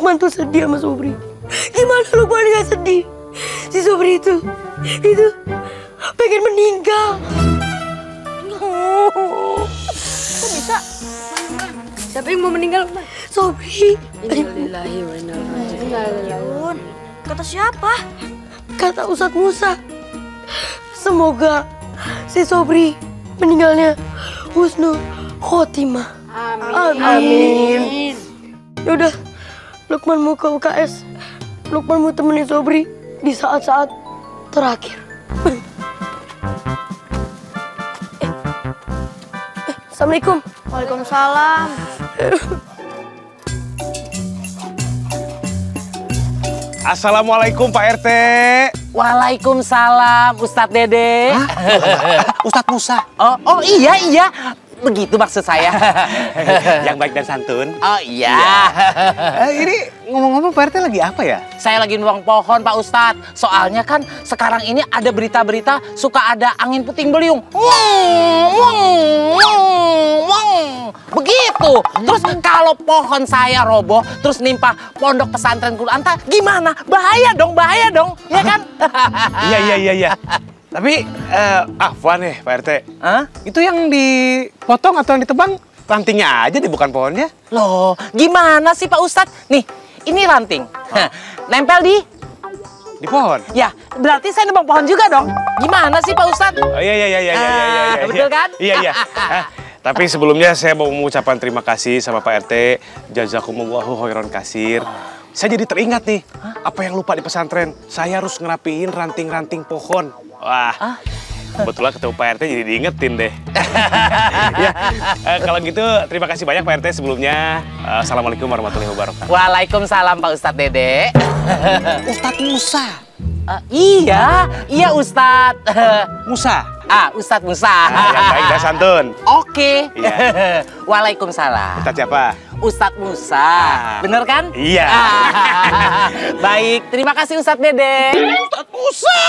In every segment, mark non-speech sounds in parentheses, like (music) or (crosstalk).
Lukman tuh sedih sama Sobri. Gimana Lukman gak sedih? Si Sobri itu, itu pengen meninggal. Kok bisa? Siapa yang mau meninggal? Sobri. Innalillahi wa inna ilaihi raji'un. Kata siapa? Kata Ustadz Musa. Semoga si Sobri meninggalnya husnul khotimah. Amin. Amin. Yaudah, Lukman mau ke UKS. Lukman mau temenin Sobri di saat-saat terakhir. Eh, eh, Assalamualaikum. Waalaikumsalam. Assalamualaikum Pak RT. Waalaikumsalam Ustadz Dede. Ustadz Musa. Oh, oh iya iya. Begitu maksud saya. (laughs) Yang baik dan santun. Oh iya. (laughs) Eh, ini ngomong-ngomong Pak RT lagi apa ya? Saya lagi nuang pohon Pak Ustadz. Soalnya kan sekarang ini ada berita-berita suka ada angin puting beliung. Wong, wong, wong, wong. Begitu. Terus kalau pohon saya roboh, terus nimpa pondok pesantren Kunanta, gimana? Bahaya dong, bahaya dong. Ya kan? (laughs) Iya iya iya iya. Tapi eh Afwan nih Pak RT. Hah? Itu yang dipotong atau yang ditebang rantingnya aja deh bukan pohonnya. Loh, gimana sih Pak Ustadz? Nih, ini ranting. (laughs) Nempel di Di pohon. Ya, berarti saya nebang pohon juga dong. Gimana sih Pak Ustadz? Oh iya iya iya iya iya iya. iya, Ah, iya. betul kan? Iya iya. (laughs) Tapi sebelumnya saya mau mengucapkan terima kasih sama Pak RT. Jazakumullahu khairan kasir. Saya jadi teringat nih, apa yang lupa di pesantren? Saya harus ngerapiin ranting-ranting pohon. Wah, kebetulan ketemu Pak RT jadi diingetin deh. (laughs) ya, eh, kalau gitu terima kasih banyak Pak RT sebelumnya. Eh, Assalamualaikum warahmatullahi wabarakatuh. Waalaikumsalam Pak Ustadz Dede. (laughs) Ustadz Musa. Eh, iya, iya Ustadz. (laughs) Musa. ah, Ustadz Musa. Nah, yang baik dan santun. Oke. Iya. Waalaikumsalam. Ustadz siapa? Ustadz Musa. Ah. Bener kan? Iya. Ah. Baik, terima kasih Ustadz Dede. Ustadz Musa.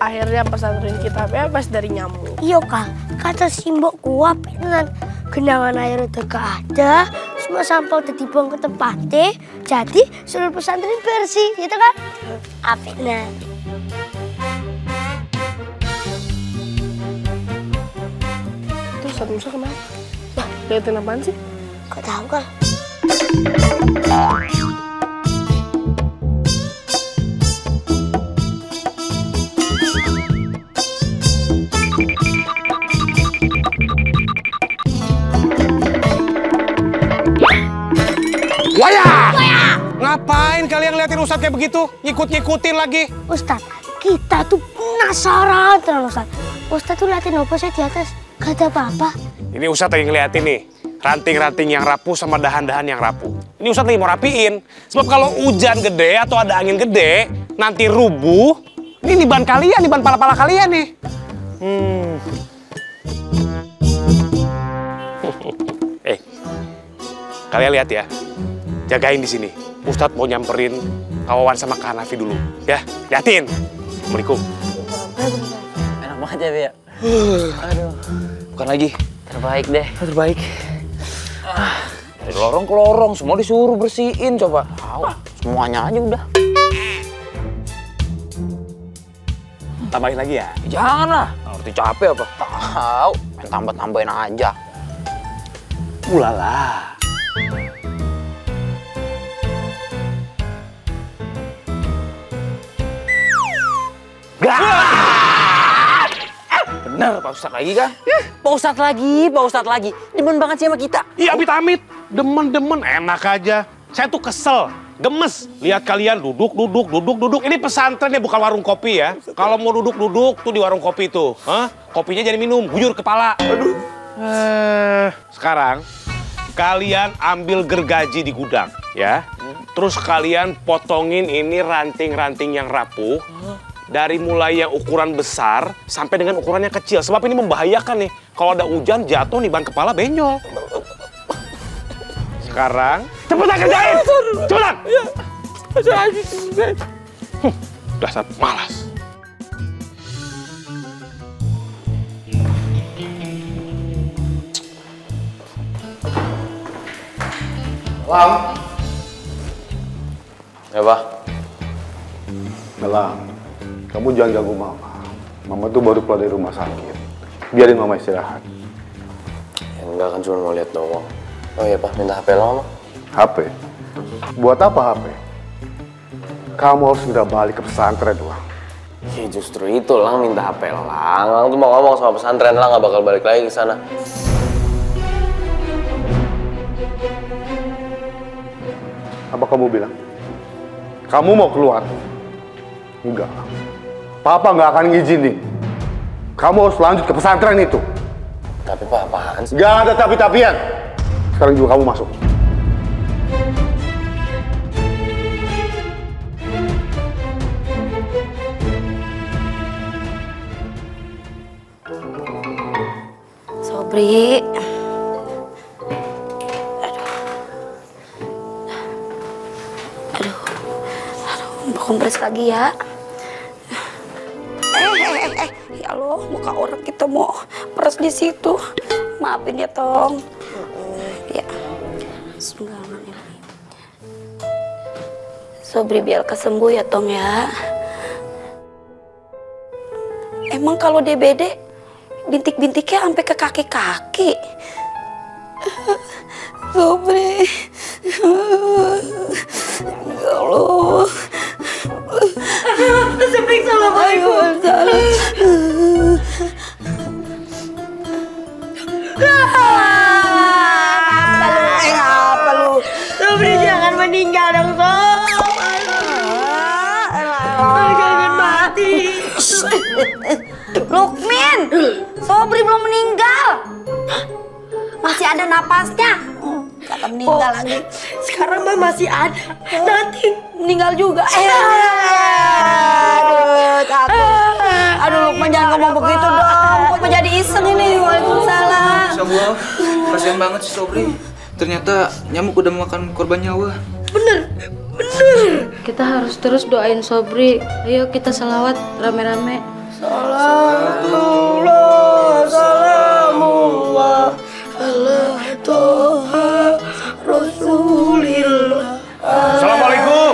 Akhirnya pesantren kita bebas dari nyamuk. Iya kak, kata simbok kuap dengan genangan air udah gak ada, semua sampah udah dibuang ke tempatnya, jadi seluruh pesantren bersih, gitu kan? Apik nah. Itu Ustaz Musa kenapa? Nah, liatin apaan sih? Kok tahu kan? Waya! Ngapain kalian ngeliatin Ustadz kayak begitu? Nyikut-nyikutin lagi. Ustadz, kita tuh penasaran terus Ustadz. Ustadz tuh liatin apa sih di atas? Gak ada apa-apa. Ini Ustadz lagi ngeliatin nih. Ranting-ranting yang rapuh sama dahan-dahan yang rapuh. Ini Ustadz lagi mau rapiin. Sebab kalau hujan gede atau ada angin gede, nanti rubuh. Ini di ban kalian, di ban pala-pala kalian nih. Hmm. (laughs) eh, kalian lihat ya. Jagain di sini. Ustadz mau nyamperin kawawan sama Kak Hanafi dulu. Ya, liatin. Assalamualaikum. Enak banget ya, Bia. (sighs) Aduh, Bukan lagi. terbaik deh. Terbaik. Dari lorong ke lorong, semua disuruh bersihin coba. Tahu, semuanya aja udah. Tambahin lagi ya. Jangan lah, ngerti capek apa? Tahu, main tambah-tambahin aja. Ulala. Bener, Pak Ustadz lagi kan? Pak Ustadz lagi, Pak Ustadz lagi. Demen banget sih sama kita. Iya, amit-amit. Demen-demen, enak aja. Saya tuh kesel, gemes. Lihat kalian duduk, duduk, duduk, duduk. Ini pesantren ya, bukan warung kopi ya. Kalau mau duduk-duduk tuh di warung kopi tuh. Hah? Kopinya jadi minum, guyur kepala. Aduh. Eh, sekarang kalian ambil gergaji di gudang, ya. Terus kalian potongin ini ranting-ranting yang rapuh. Dari mulai yang ukuran besar sampai dengan ukuran yang kecil. Sebab ini membahayakan nih. Kalau ada hujan jatuh nih ban kepala benyol. Sekarang cepetan kerjain. Cepetan. Huh, dasar malas. Lam. Ya, Pak. Lam, kamu jangan ganggu mama. Mama tuh baru keluar dari rumah sakit. Biarin mama istirahat. Ya, enggak kan cuma mau lihat doang. Oh iya, Pak. Minta HP lo, Pak. HP? Buat apa HP? Kamu harus segera balik ke pesantren, doang. Ya justru itu Lang minta HP Lang. Lang tuh mau ngomong sama pesantren Lang nggak bakal balik lagi ke sana. Apa kamu bilang? Kamu mau keluar? Enggak. Papa nggak akan ngizinin. Kamu harus lanjut ke pesantren itu. Tapi Pak, apaan sih? Gak ada tapi-tapian. Sekarang juga kamu masuk. Sobri. Aduh. Aduh. Aduh, kompres lagi ya. Mau peres di situ. Maafin ya, Tong. Ya. Bismillahirrahmanirrahim. Sobri biar kesembuh ya, Tong ya. Emang kalau DBD bintik-bintiknya sampai ke kaki-kaki. (laughs) Lukmin, Sobri belum meninggal. Masih ada napasnya. Kata meninggal lagi. Sekarang mah masih ada. Nanti Meninggal juga. Eh, (laughs) aduh, takut. Aduh, Lukman jangan ngomong begitu dong. Kok menjadi iseng ini? Waalaikumsalam. Allah, kasihan banget si Sobri. Ternyata nyamuk udah makan korban nyawa. Kita harus terus doain Sobri. Ayo kita salawat rame-rame. Assalamualaikum.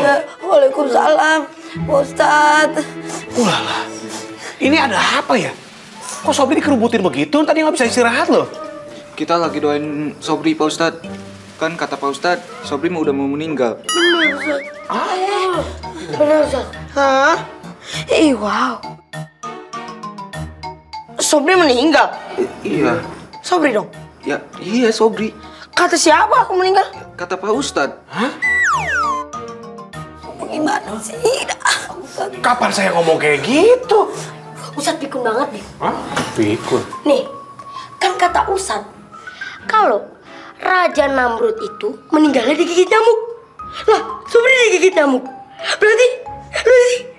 Waalaikumsalam, Ustadz. Ulala, ini ada apa ya? Kok Sobri dikerubutin begitu? Tadi nggak bisa istirahat loh. Kita lagi doain Sobri Pak Ustadz. Kan kata Pak Ustadz, Sobri mah udah mau meninggal. Hah? Ih, wow. Sobri meninggal? iya. Sobri dong? Ya, iya Sobri. Kata siapa aku meninggal? Kata Pak Ustadz. Gimana sih? Kapan saya ngomong kayak gitu? Ustadz pikun banget nih. Hah? Pikun. Nih, kan kata Ustadz, kalau Raja Namrud itu meninggalnya digigit nyamuk. Lah, Sobri digigit nyamuk. Berarti, berarti...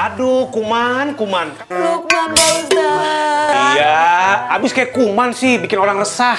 Aduh, kuman, kuman. Lukman Iya, abis kayak kuman sih, bikin orang resah.